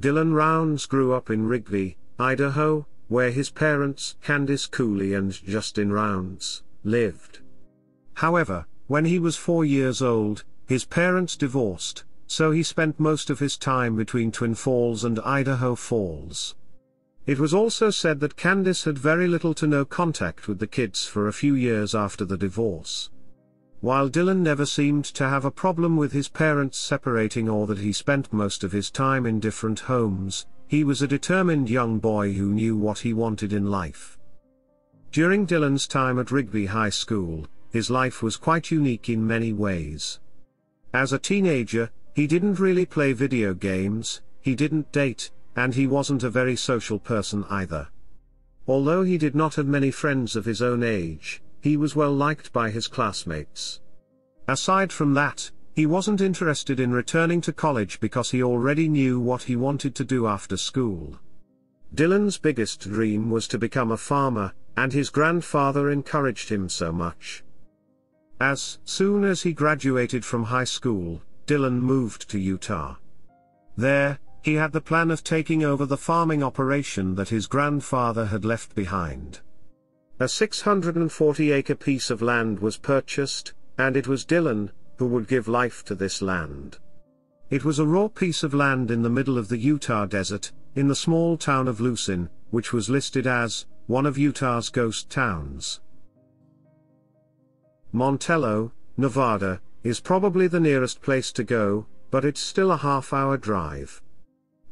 Dylan Rounds grew up in Rigby, Idaho, where his parents, Candice Cooley and Justin Rounds, lived. However, when he was four years old, his parents divorced, so he spent most of his time between Twin Falls and Idaho Falls. It was also said that Candice had very little to no contact with the kids for a few years after the divorce. While Dylan never seemed to have a problem with his parents separating or that he spent most of his time in different homes, he was a determined young boy who knew what he wanted in life. During Dylan's time at Rigby High School, his life was quite unique in many ways. As a teenager, he didn't really play video games, he didn't date, and he wasn't a very social person either. Although he did not have many friends of his own age, he was well liked by his classmates. Aside from that, he wasn't interested in returning to college because he already knew what he wanted to do after school. Dylan's biggest dream was to become a farmer, and his grandfather encouraged him so much. As soon as he graduated from high school, Dylan moved to Utah. There, he had the plan of taking over the farming operation that his grandfather had left behind. A 640 acre piece of land was purchased, and it was Dylan, who would give life to this land. It was a raw piece of land in the middle of the Utah desert, in the small town of Lucin, which was listed as one of Utah's ghost towns. Montello, Nevada, is probably the nearest place to go, but it's still a half hour drive.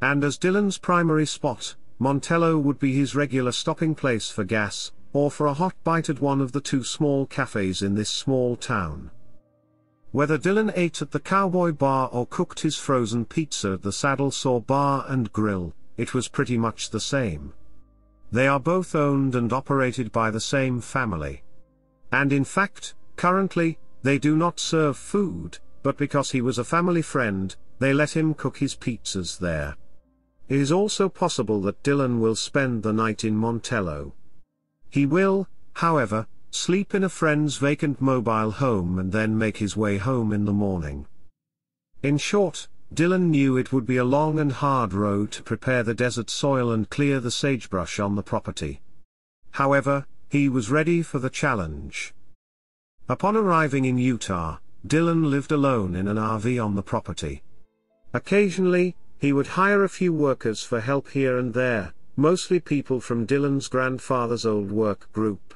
And as Dylan's primary spot, Montello would be his regular stopping place for gas, or for a hot bite at one of the two small cafes in this small town. Whether Dylan ate at the Cowboy Bar or cooked his frozen pizza at the Saddle Sore Bar and Grill, it was pretty much the same. They are both owned and operated by the same family. And in fact, currently, they do not serve food, but because he was a family friend, they let him cook his pizzas there. It is also possible that Dylan will spend the night in Montello. He will, however, sleep in a friend's vacant mobile home and then make his way home in the morning. In short, Dylan knew it would be a long and hard road to prepare the desert soil and clear the sagebrush on the property. However, he was ready for the challenge. Upon arriving in Utah, Dylan lived alone in an RV on the property. Occasionally, he would hire a few workers for help here and there, mostly people from Dylan's grandfather's old work group.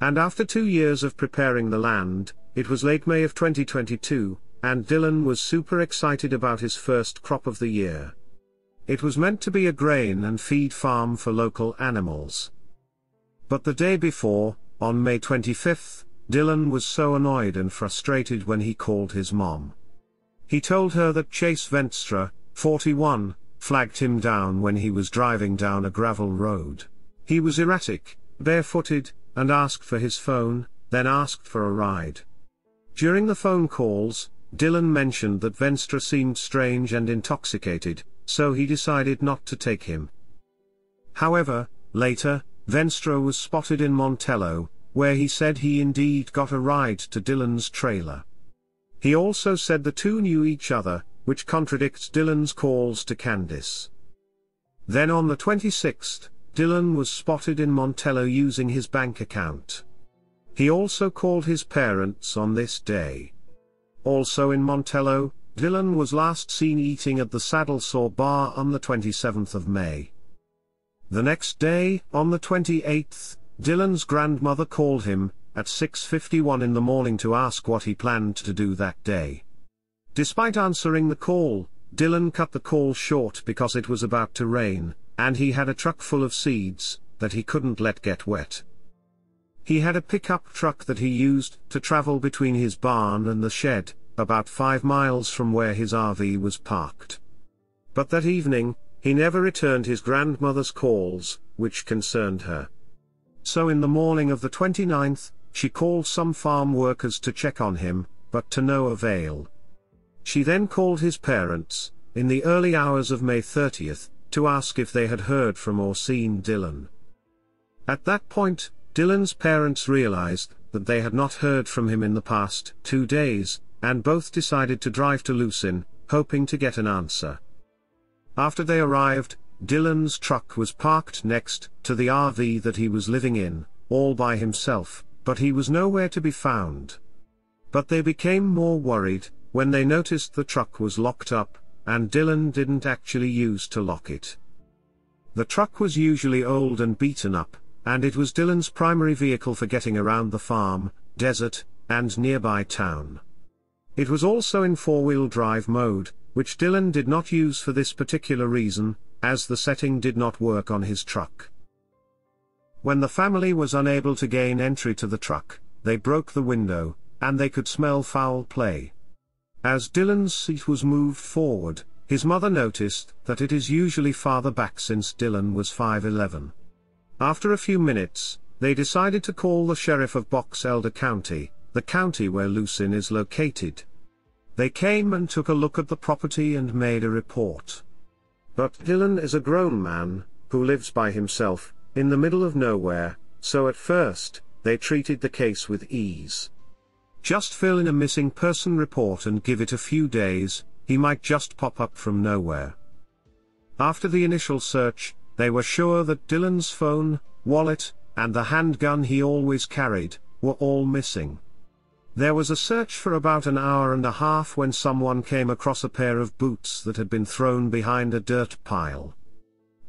And after two years of preparing the land, it was late May of 2022, and Dylan was super excited about his first crop of the year. It was meant to be a grain and feed farm for local animals. But the day before, on May 25th, Dylan was so annoyed and frustrated when he called his mom. He told her that Chase Venstra, 41, flagged him down when he was driving down a gravel road. He was erratic, barefooted, and asked for his phone, then asked for a ride. During the phone calls, Dylan mentioned that Venstra seemed strange and intoxicated, so he decided not to take him. However, later, Venstra was spotted in Montello, where he said he indeed got a ride to Dylan's trailer. He also said the two knew each other, which contradicts Dylan's calls to Candice. Then on the 26th, Dylan was spotted in Montello using his bank account. He also called his parents on this day. Also in Montello, Dylan was last seen eating at the Saddle Sore Bar on the 27th of May. The next day, on the 28th, Dylan's grandmother called him, at 6.51 in the morning to ask what he planned to do that day. Despite answering the call, Dylan cut the call short because it was about to rain, and he had a truck full of seeds, that he couldn't let get wet. He had a pickup truck that he used to travel between his barn and the shed, about five miles from where his RV was parked. But that evening, he never returned his grandmother's calls, which concerned her. So in the morning of the 29th, she called some farm workers to check on him, but to no avail. She then called his parents, in the early hours of May 30th, to ask if they had heard from or seen Dylan. At that point, Dylan's parents realized that they had not heard from him in the past two days, and both decided to drive to Lucin, hoping to get an answer. After they arrived, Dylan's truck was parked next to the RV that he was living in, all by himself, but he was nowhere to be found. But they became more worried, when they noticed the truck was locked up, and Dylan didn't actually use to lock it. The truck was usually old and beaten up, and it was Dylan's primary vehicle for getting around the farm, desert, and nearby town. It was also in four-wheel drive mode, which Dylan did not use for this particular reason, as the setting did not work on his truck. When the family was unable to gain entry to the truck, they broke the window, and they could smell foul play. As Dylan's seat was moved forward, his mother noticed that it is usually farther back since Dylan was 5'11. After a few minutes, they decided to call the sheriff of Box Elder County, the county where Lucin is located. They came and took a look at the property and made a report. But Dylan is a grown man, who lives by himself, in the middle of nowhere, so at first, they treated the case with ease. Just fill in a missing person report and give it a few days, he might just pop up from nowhere. After the initial search, they were sure that Dylan's phone, wallet, and the handgun he always carried, were all missing. There was a search for about an hour and a half when someone came across a pair of boots that had been thrown behind a dirt pile.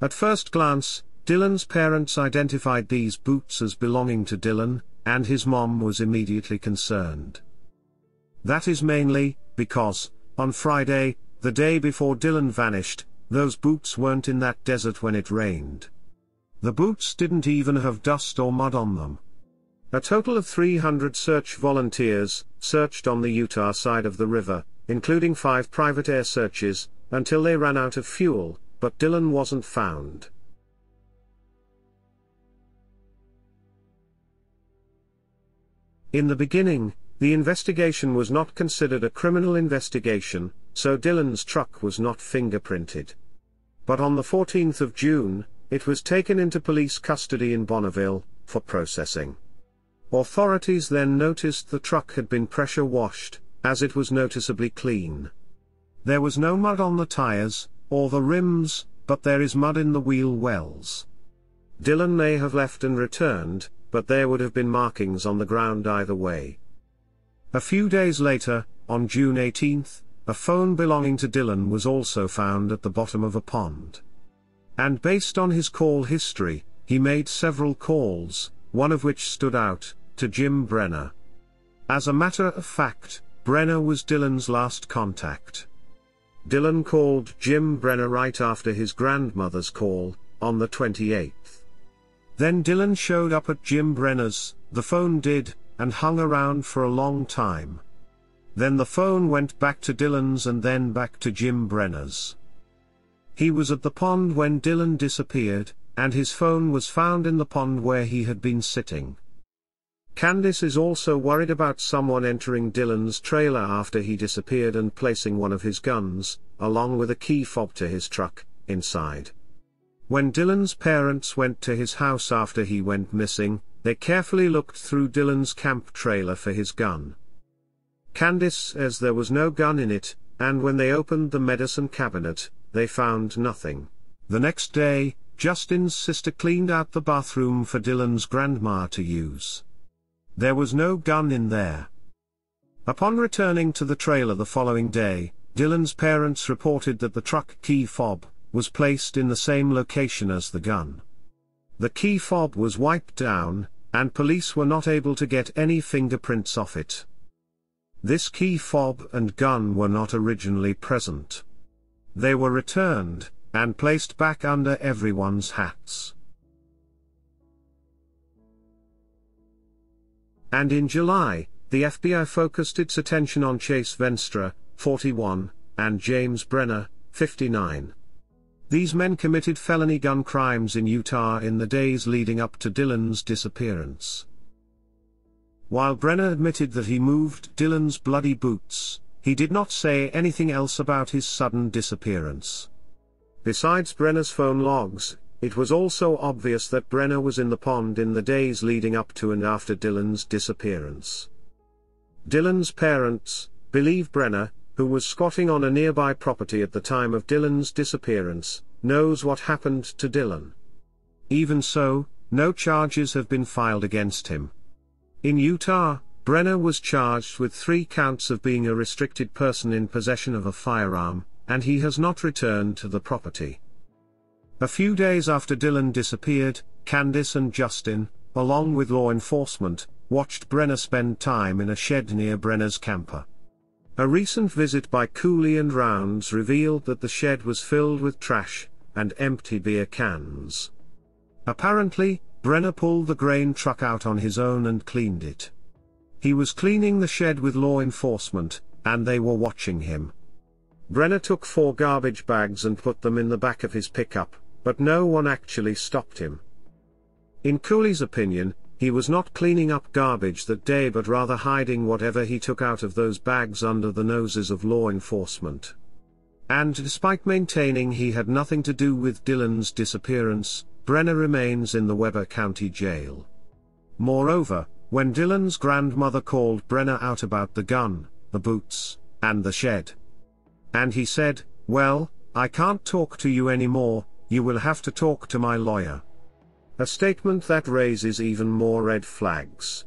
At first glance, Dylan's parents identified these boots as belonging to Dylan, and his mom was immediately concerned. That is mainly, because, on Friday, the day before Dylan vanished, those boots weren't in that desert when it rained. The boots didn't even have dust or mud on them. A total of 300 search volunteers searched on the Utah side of the river, including five private air searches, until they ran out of fuel, but Dylan wasn't found. In the beginning, the investigation was not considered a criminal investigation, so Dylan's truck was not fingerprinted. But on the 14th of June, it was taken into police custody in Bonneville, for processing. Authorities then noticed the truck had been pressure washed, as it was noticeably clean. There was no mud on the tires, or the rims, but there is mud in the wheel wells. Dylan may have left and returned, but there would have been markings on the ground either way. A few days later, on June 18, a phone belonging to Dylan was also found at the bottom of a pond. And based on his call history, he made several calls, one of which stood out, to Jim Brenner. As a matter of fact, Brenner was Dylan's last contact. Dylan called Jim Brenner right after his grandmother's call, on the 28th. Then Dylan showed up at Jim Brenner's, the phone did, and hung around for a long time. Then the phone went back to Dylan's and then back to Jim Brenner's. He was at the pond when Dylan disappeared, and his phone was found in the pond where he had been sitting. Candice is also worried about someone entering Dylan's trailer after he disappeared and placing one of his guns, along with a key fob to his truck, inside. When Dylan's parents went to his house after he went missing, they carefully looked through Dylan's camp trailer for his gun. Candice says there was no gun in it, and when they opened the medicine cabinet, they found nothing. The next day, Justin's sister cleaned out the bathroom for Dylan's grandma to use. There was no gun in there. Upon returning to the trailer the following day, Dylan's parents reported that the truck key fob, was placed in the same location as the gun. The key fob was wiped down, and police were not able to get any fingerprints off it. This key fob and gun were not originally present. They were returned, and placed back under everyone's hats. And in July, the FBI focused its attention on Chase Venstra, 41, and James Brenner, 59. These men committed felony gun crimes in Utah in the days leading up to Dylan's disappearance. While Brenner admitted that he moved Dylan's bloody boots, he did not say anything else about his sudden disappearance. Besides Brenner's phone logs, it was also obvious that Brenner was in the pond in the days leading up to and after Dylan's disappearance. Dylan's parents believe Brenner who was squatting on a nearby property at the time of Dylan's disappearance, knows what happened to Dylan. Even so, no charges have been filed against him. In Utah, Brenner was charged with three counts of being a restricted person in possession of a firearm, and he has not returned to the property. A few days after Dylan disappeared, Candice and Justin, along with law enforcement, watched Brenner spend time in a shed near Brenner's camper. A recent visit by Cooley and Rounds revealed that the shed was filled with trash and empty beer cans. Apparently, Brenner pulled the grain truck out on his own and cleaned it. He was cleaning the shed with law enforcement, and they were watching him. Brenner took four garbage bags and put them in the back of his pickup, but no one actually stopped him. In Cooley's opinion, he was not cleaning up garbage that day but rather hiding whatever he took out of those bags under the noses of law enforcement. And despite maintaining he had nothing to do with Dylan's disappearance, Brenner remains in the Weber County Jail. Moreover, when Dylan's grandmother called Brenner out about the gun, the boots, and the shed, and he said, Well, I can't talk to you anymore, you will have to talk to my lawyer. A statement that raises even more red flags.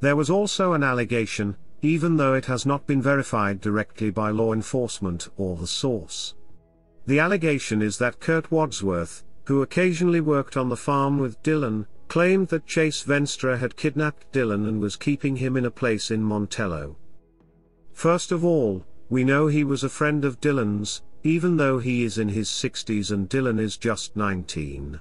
There was also an allegation, even though it has not been verified directly by law enforcement or the source. The allegation is that Kurt Wadsworth, who occasionally worked on the farm with Dylan, claimed that Chase Venstra had kidnapped Dylan and was keeping him in a place in Montello. First of all, we know he was a friend of Dylan's, even though he is in his 60s and Dylan is just 19.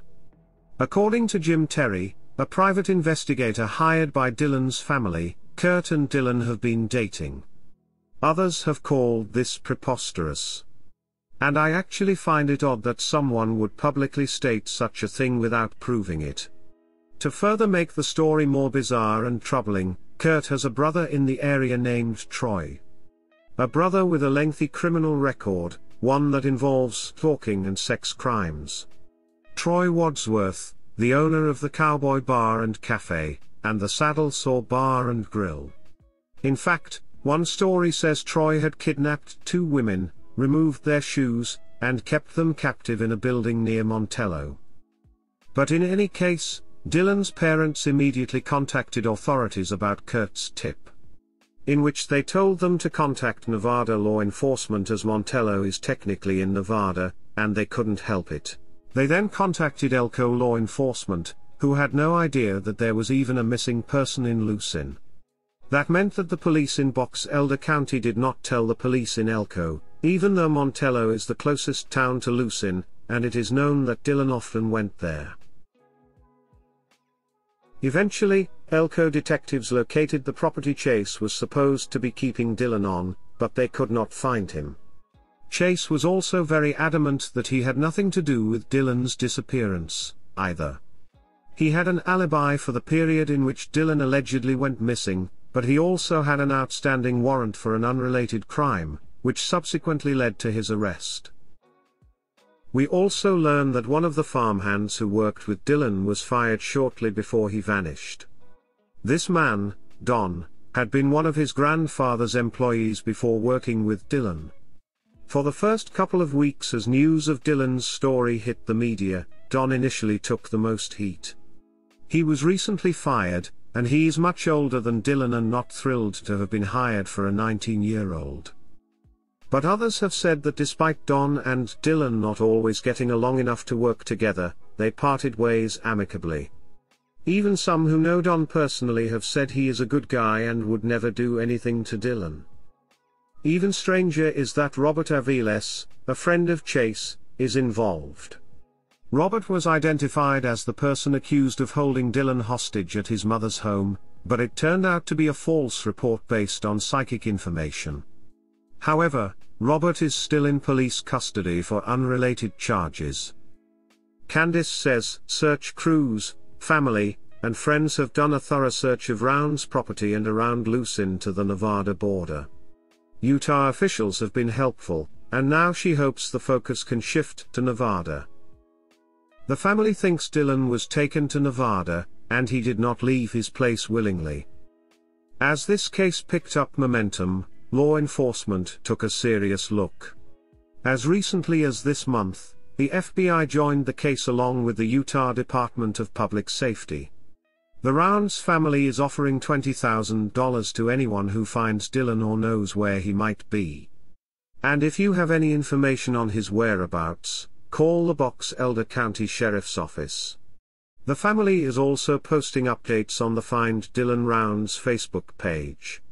According to Jim Terry, a private investigator hired by Dylan's family, Kurt and Dylan have been dating. Others have called this preposterous. And I actually find it odd that someone would publicly state such a thing without proving it. To further make the story more bizarre and troubling, Kurt has a brother in the area named Troy. A brother with a lengthy criminal record, one that involves stalking and sex crimes. Troy Wadsworth, the owner of the Cowboy Bar and Cafe, and the Saddle Sore Bar and Grill. In fact, one story says Troy had kidnapped two women, removed their shoes, and kept them captive in a building near Montello. But in any case, Dylan's parents immediately contacted authorities about Kurt's tip in which they told them to contact Nevada law enforcement as Montello is technically in Nevada, and they couldn't help it. They then contacted Elko law enforcement, who had no idea that there was even a missing person in Lucin. That meant that the police in Box Elder County did not tell the police in Elko, even though Montello is the closest town to Lucin, and it is known that Dylan often went there. Eventually, Elko detectives located the property Chase was supposed to be keeping Dylan on, but they could not find him. Chase was also very adamant that he had nothing to do with Dylan's disappearance, either. He had an alibi for the period in which Dylan allegedly went missing, but he also had an outstanding warrant for an unrelated crime, which subsequently led to his arrest. We also learn that one of the farmhands who worked with Dylan was fired shortly before he vanished. This man, Don, had been one of his grandfather's employees before working with Dylan. For the first couple of weeks as news of Dylan's story hit the media, Don initially took the most heat. He was recently fired, and he's much older than Dylan and not thrilled to have been hired for a 19 year old. But others have said that despite Don and Dylan not always getting along enough to work together, they parted ways amicably. Even some who know Don personally have said he is a good guy and would never do anything to Dylan. Even stranger is that Robert Aviles, a friend of Chase, is involved. Robert was identified as the person accused of holding Dylan hostage at his mother's home, but it turned out to be a false report based on psychic information. However, Robert is still in police custody for unrelated charges. Candice says, search crews, family, and friends have done a thorough search of Round's property and around Lucin to the Nevada border. Utah officials have been helpful, and now she hopes the focus can shift to Nevada. The family thinks Dylan was taken to Nevada, and he did not leave his place willingly. As this case picked up momentum, law enforcement took a serious look. As recently as this month, the FBI joined the case along with the Utah Department of Public Safety. The Rounds family is offering $20,000 to anyone who finds Dylan or knows where he might be. And if you have any information on his whereabouts, call the Box Elder County Sheriff's Office. The family is also posting updates on the Find Dylan Rounds Facebook page.